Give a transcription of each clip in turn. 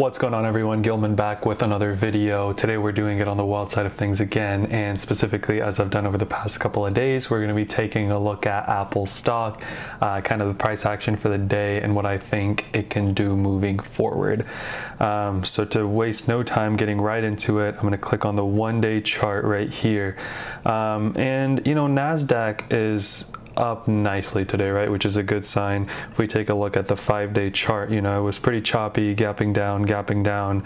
What's going on everyone? Gilman back with another video. Today we're doing it on the wild side of things again and specifically as I've done over the past couple of days we're going to be taking a look at Apple stock, uh, kind of the price action for the day and what I think it can do moving forward. Um, so to waste no time getting right into it, I'm going to click on the one day chart right here. Um, and you know NASDAQ is up nicely today, right? Which is a good sign. If we take a look at the five day chart, you know, it was pretty choppy, gapping down, gapping down.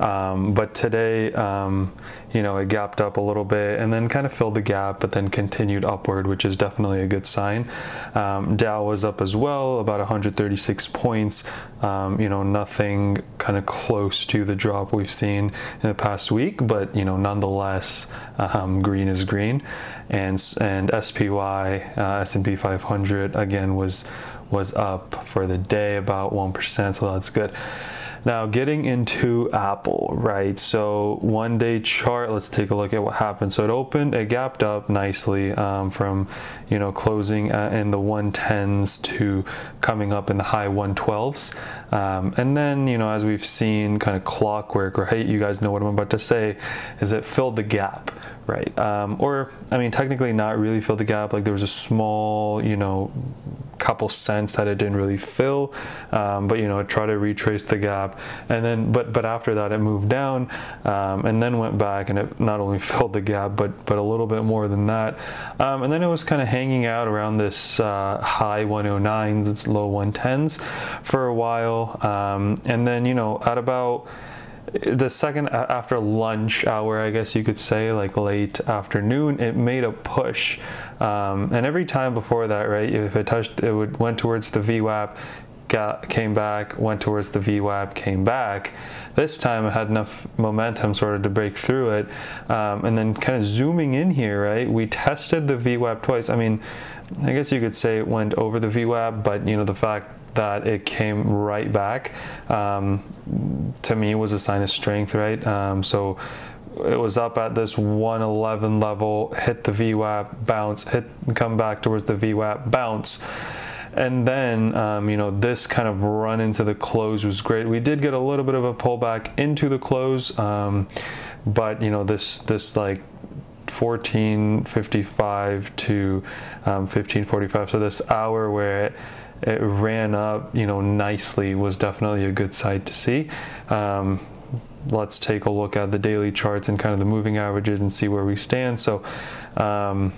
Um, but today, um, you know, it gapped up a little bit and then kind of filled the gap, but then continued upward, which is definitely a good sign. Um, Dow was up as well, about 136 points. Um, you know, nothing kind of close to the drop we've seen in the past week, but you know, nonetheless, um, green is green. And and SPY, uh, S&P 500 again was was up for the day about one percent, so that's good. Now getting into Apple, right? So one day chart, let's take a look at what happened. So it opened, it gapped up nicely um, from, you know, closing in the 110s to coming up in the high 112s. Um, and then, you know, as we've seen kind of clockwork, right? You guys know what I'm about to say, is it filled the gap, right? Um, or, I mean, technically not really fill the gap. Like there was a small, you know, couple cents that it didn't really fill um, but you know try to retrace the gap and then but but after that it moved down um, and then went back and it not only filled the gap but but a little bit more than that um, and then it was kind of hanging out around this uh, high 109s it's low 110s for a while um, and then you know at about the second after lunch hour, I guess you could say, like late afternoon, it made a push. Um, and every time before that, right, if it touched, it would went towards the VWAP, got, came back, went towards the VWAP, came back. This time it had enough momentum sort of to break through it. Um, and then kind of zooming in here, right, we tested the VWAP twice. I mean, I guess you could say it went over the VWAP, but you know, the fact that it came right back um, to me was a sign of strength, right? Um, so it was up at this 111 level, hit the VWAP, bounce, hit, come back towards the VWAP, bounce. And then, um, you know, this kind of run into the close was great. We did get a little bit of a pullback into the close, um, but you know, this this like 1455 to um, 1545, so this hour where it it ran up, you know, nicely was definitely a good sight to see. Um, let's take a look at the daily charts and kind of the moving averages and see where we stand. So, um,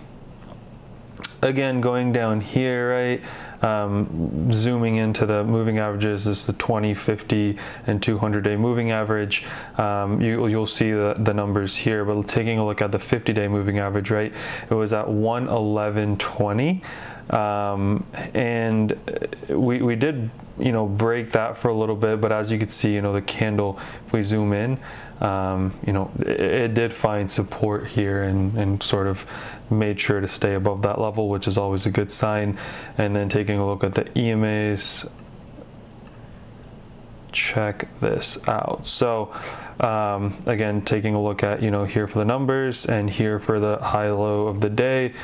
again, going down here, right? Um, zooming into the moving averages, this is the 20, 50, and 200 day moving average. Um, you, you'll see the, the numbers here, but taking a look at the 50 day moving average, right? It was at 111.20. Um, and we, we did, you know, break that for a little bit, but as you can see, you know, the candle, if we zoom in, um, you know, it, it, did find support here and, and sort of made sure to stay above that level, which is always a good sign. And then taking a look at the EMAs, check this out. So um, again, taking a look at, you know, here for the numbers and here for the high low of the day,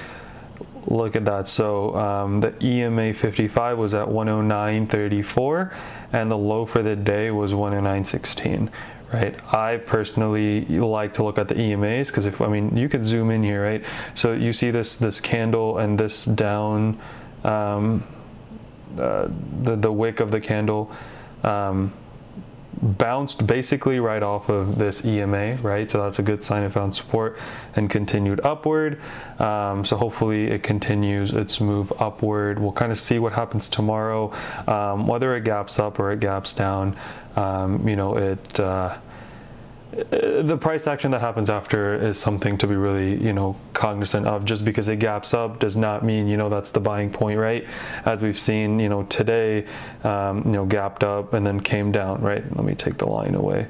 look at that. So um, the EMA 55 was at 109.34 and the low for the day was 109.16 right? I personally like to look at the EMAs because if I mean you could zoom in here, right? So you see this this candle and this down, um, uh, the the wick of the candle. Um, bounced basically right off of this EMA, right? So that's a good sign it found support and continued upward. Um, so hopefully it continues its move upward. We'll kind of see what happens tomorrow, um, whether it gaps up or it gaps down. Um, you know, it. Uh, the price action that happens after is something to be really you know cognizant of. Just because it gaps up does not mean you know that's the buying point right? As we've seen you know today um, you know gapped up and then came down right? Let me take the line away.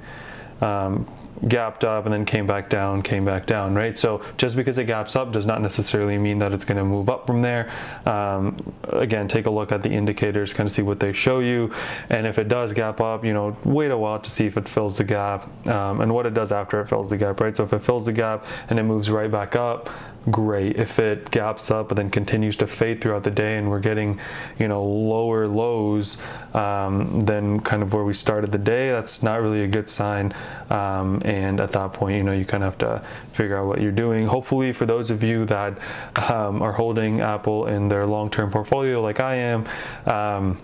Um, gapped up and then came back down, came back down, right? So just because it gaps up does not necessarily mean that it's going to move up from there. Um, again, take a look at the indicators, kind of see what they show you. And if it does gap up, you know, wait a while to see if it fills the gap um, and what it does after it fills the gap, right? So if it fills the gap and it moves right back up, great. If it gaps up but then continues to fade throughout the day and we're getting, you know, lower lows um, than kind of where we started the day, that's not really a good sign. Um, and at that point, you know, you kind of have to figure out what you're doing. Hopefully, for those of you that um, are holding Apple in their long-term portfolio, like I am, um,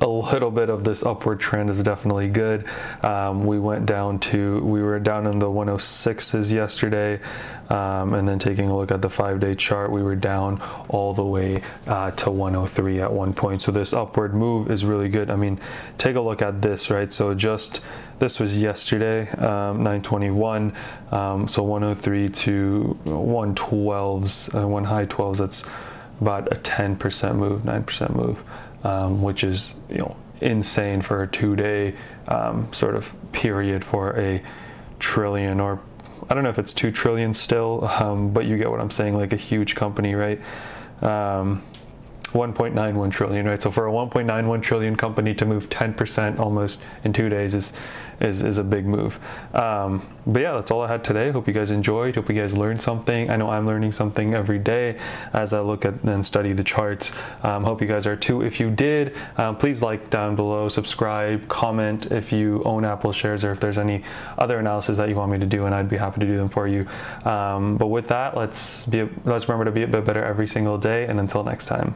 a little bit of this upward trend is definitely good. Um, we went down to, we were down in the 106s yesterday, um, and then taking a look at the five day chart, we were down all the way uh, to 103 at one point. So this upward move is really good. I mean, take a look at this, right? So just, this was yesterday, um, 921. Um, so 103 to 112s, uh, one high 12s, that's about a 10% move, 9% move um, which is you know insane for a two-day um, sort of period for a trillion or I don't know if it's two trillion still, um, but you get what I'm saying, like a huge company, right? Um, 1.91 trillion, right? So for a 1.91 trillion company to move 10% almost in two days is is, is a big move. Um, but yeah, that's all I had today. Hope you guys enjoyed. Hope you guys learned something. I know I'm learning something every day as I look at and study the charts. Um, hope you guys are too. If you did, um, please like down below, subscribe, comment if you own Apple shares or if there's any other analysis that you want me to do, and I'd be happy to do them for you. Um, but with that, let's be let's remember to be a bit better every single day. And until next time.